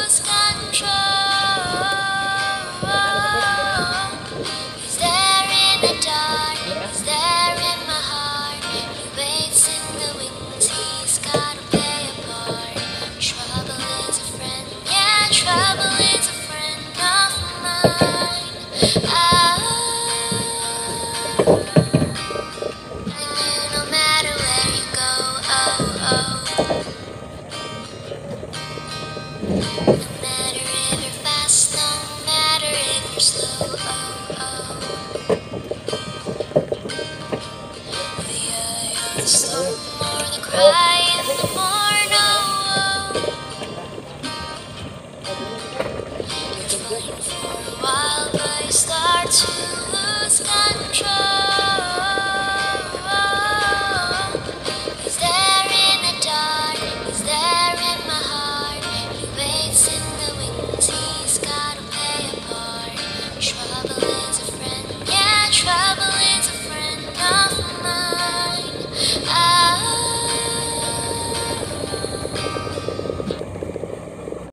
sky. Morning.